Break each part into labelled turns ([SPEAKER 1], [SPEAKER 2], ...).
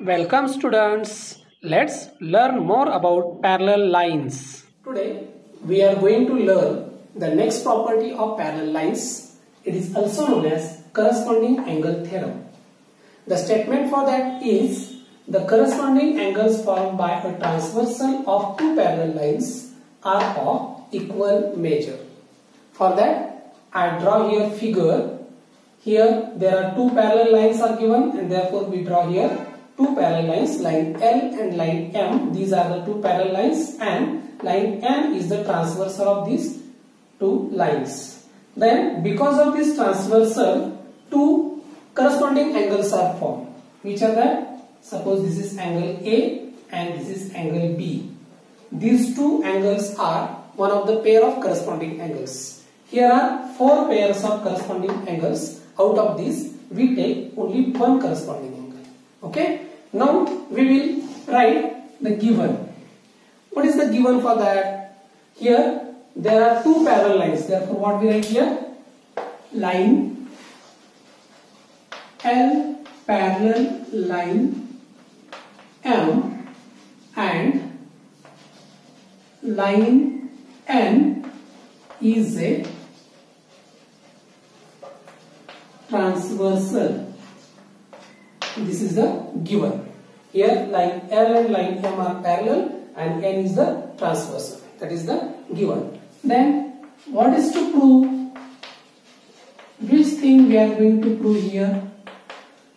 [SPEAKER 1] Welcome students. Let's learn more about parallel lines. Today we are going to learn the next property of parallel lines. It is also known as corresponding angle theorem. The statement for that is the corresponding angles formed by a transversal of two parallel lines are of equal measure. For that I draw here figure. Here there are two parallel lines are given and therefore we draw here two parallel lines line L and line M. These are the two parallel lines and line M is the transversal of these two lines. Then because of this transversal two corresponding angles are formed. Which are that? Suppose this is angle A and this is angle B. These two angles are one of the pair of corresponding angles. Here are four pairs of corresponding angles. Out of these, we take only one corresponding angle. Okay. Now we will write the given. What is the given for that? Here there are two parallel lines. Therefore, what we write here? Line L parallel line M and line N is a transversal. This is the given. Here line L and line M are parallel and N is the transversal. That is the given. Then what is to prove? Which thing we are going to prove here?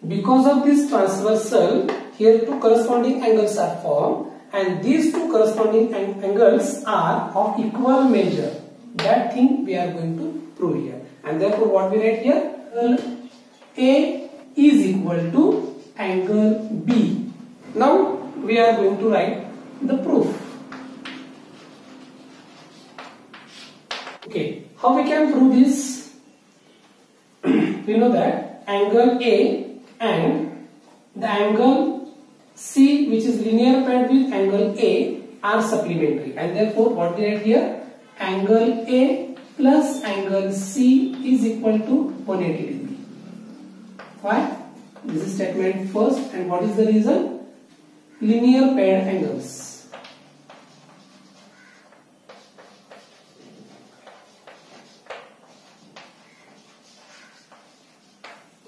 [SPEAKER 1] Because of this transversal, here two corresponding angles are formed and these two corresponding angles are of equal measure. That thing we are going to prove here. And therefore what we write here? A is equal to angle B. Now we are going to write the proof. Okay, how we can prove this? we know that angle A and the angle C which is linear paired with angle A are supplementary and therefore what we write here angle A plus angle C is equal to 180 degree. Why? This is statement first and what is the reason? Linear paired angles.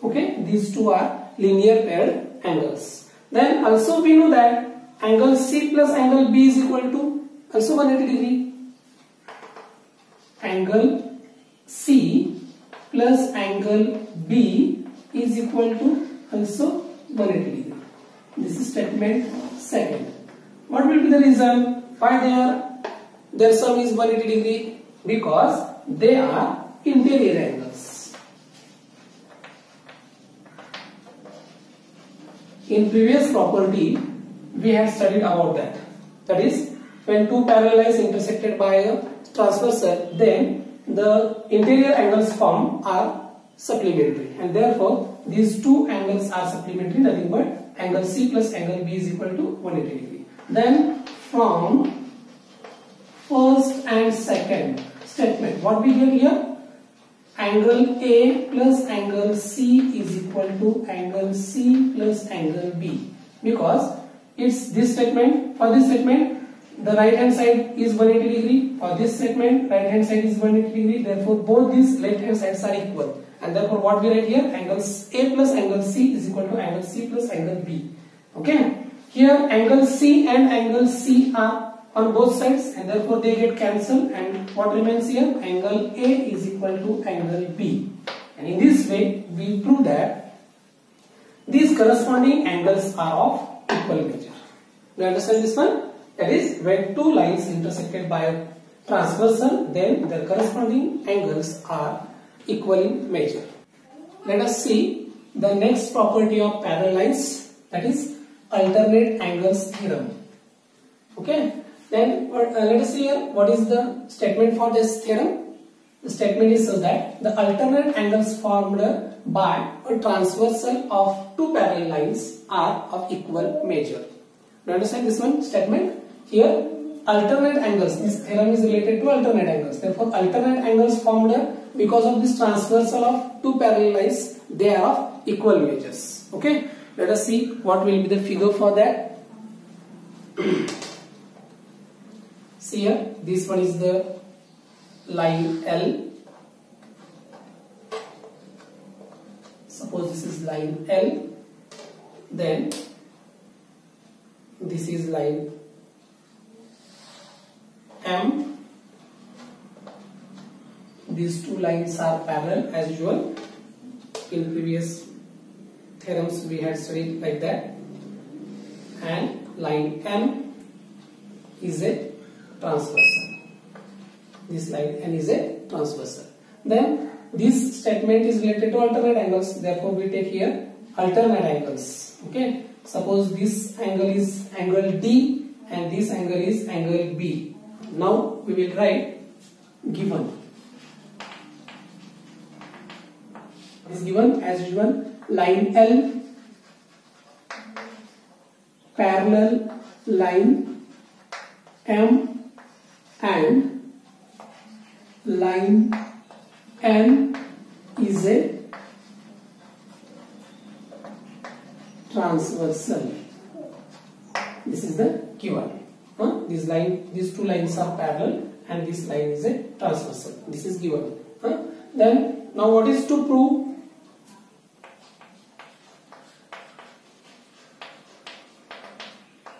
[SPEAKER 1] Okay, these two are linear paired angles. Then also we know that angle C plus angle B is equal to also 180 degree. Angle C plus angle B is equal to also 180 degree. This is statement second. What will be the reason why they are their sum is 180 degree? Because they are interior angles. In previous property, we had studied about that. That is, when two parallel lines intersected by a transversal, then the interior angles formed are supplementary. And therefore these two angles are supplementary nothing but angle C plus angle B is equal to 180 degree. Then from first and second statement what we get here? Angle A plus angle C is equal to angle C plus angle B. Because it's this statement for this statement the right hand side is 180 degree. For this segment right hand side is 180 degree. Therefore both these left hand sides are equal and therefore what we write here angle A plus angle C is equal to angle C plus angle B. Okay? Here angle C and angle C are on both sides and therefore they get cancelled. And what remains here? Angle A is equal to angle B. And in this way we prove that these corresponding angles are of equal measure. You understand this one? That is when two lines intersected by a transversal then their corresponding angles are equal in measure. Let us see the next property of parallel lines that is alternate angles theorem. Okay. Then uh, let us see here what is the statement for this theorem. The statement is so that the alternate angles formed by a transversal of two parallel lines are of equal measure. You understand this one statement? Here alternate angles, this theorem is related to alternate angles. Therefore alternate angles formed because of this transversal of two parallel lines, they are of equal measures. Okay. Let us see what will be the figure for that. see here, this one is the line L. Suppose this is line L, then this is line M. These two lines are parallel as usual. In previous theorems we had studied like that. And line M is a transversal. This line N is a transversal. Then this statement is related to alternate angles. Therefore we take here alternate angles. Okay. Suppose this angle is angle D and this angle is angle B. Now we will write given. Is given as usual line L parallel line M and line N is a transversal. This is the given. Huh? This line, these two lines are parallel and this line is a transversal. This is given. Huh? Then now what is to prove?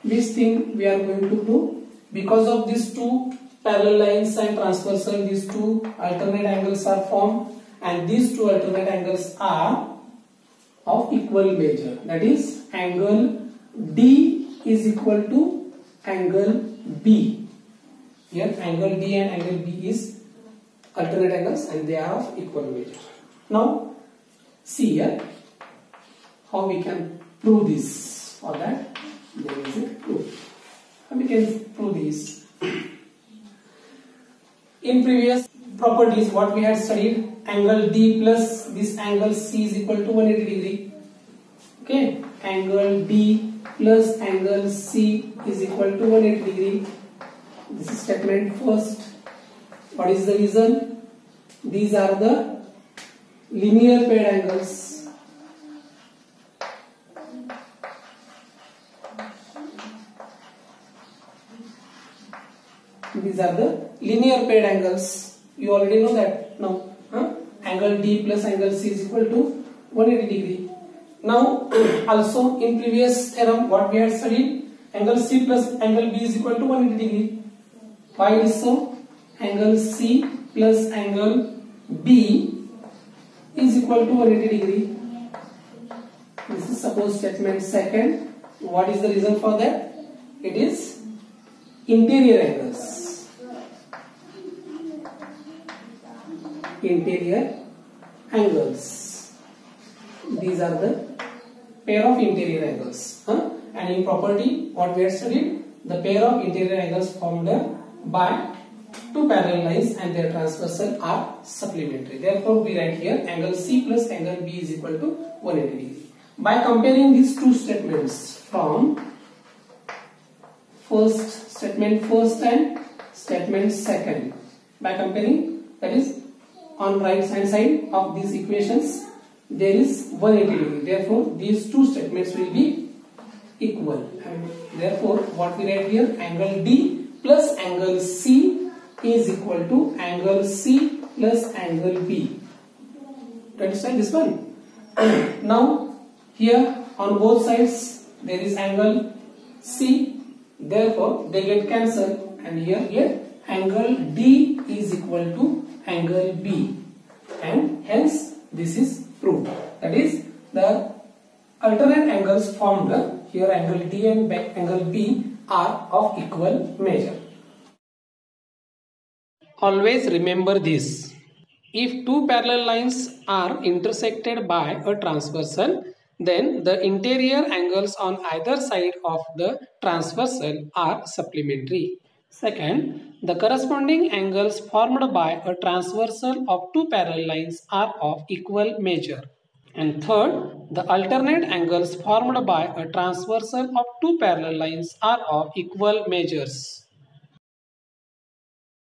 [SPEAKER 1] This thing we are going to do because of these two parallel lines and transversal these two alternate angles are formed and these two alternate angles are of equal measure that is angle D is equal to angle B. Here angle D and angle B is alternate angles and they are of equal measure. Now see here how we can prove this. For that a proof. And we can prove this. In previous properties what we had studied angle D plus this angle C is equal to 180 degree. Okay, angle D plus angle C is equal to 180 degree. This is statement first. What is the reason? These are the linear paired angles. These are the linear paired angles. You already know that now. Huh? Angle D plus angle C is equal to 180 degree. Now also in previous theorem what we had studied angle C plus angle B is equal to 180 degree. Why is so? Angle C plus angle B is equal to 180 degree. This is suppose statement second. What is the reason for that? It is interior angles. Interior angles. These are the pair of interior angles. Huh? And in property, what we have studied, the pair of interior angles formed by two parallel lines and their transversal are supplementary. Therefore, we write here angle C plus angle B is equal to 180 degree. By comparing these two statements from first statement first and statement second, by comparing that is on right hand side of these equations there is 180 degree. Therefore, these two statements will be equal. And therefore, what we write here, angle D plus angle C is equal to angle C plus angle B. You understand this one? now, here on both sides there is angle C. Therefore, they get cancelled and here, here angle D is equal to angle B and hence this is proved. That is the alternate angles formed here angle D and angle B are of equal measure. Always remember this. If two parallel lines are intersected by a transversal, then the interior angles on either side of the transversal are supplementary. Second, the corresponding angles formed by a transversal of two parallel lines are of equal measure. And third, the alternate angles formed by a transversal of two parallel lines are of equal measures.